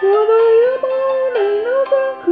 我的眼眸泪流干枯。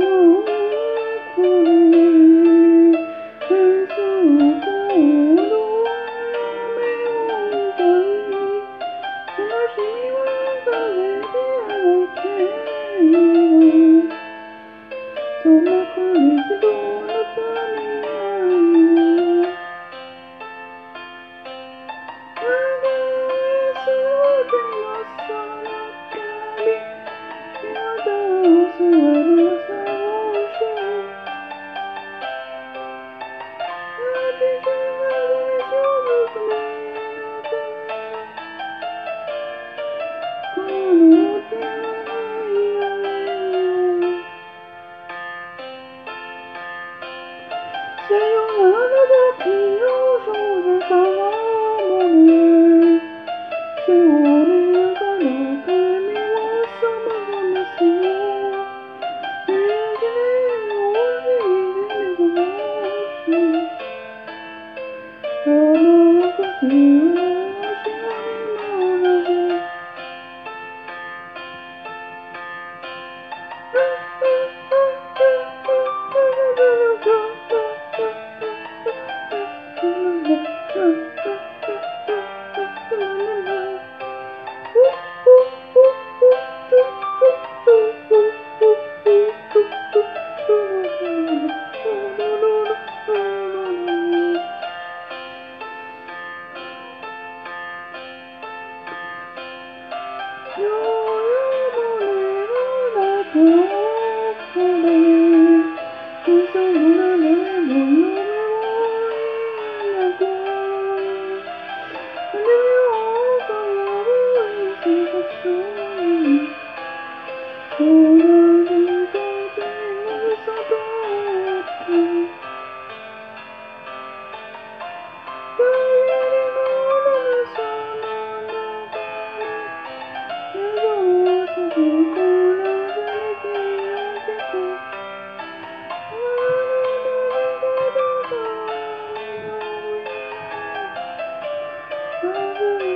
さよならの時よ Ooh.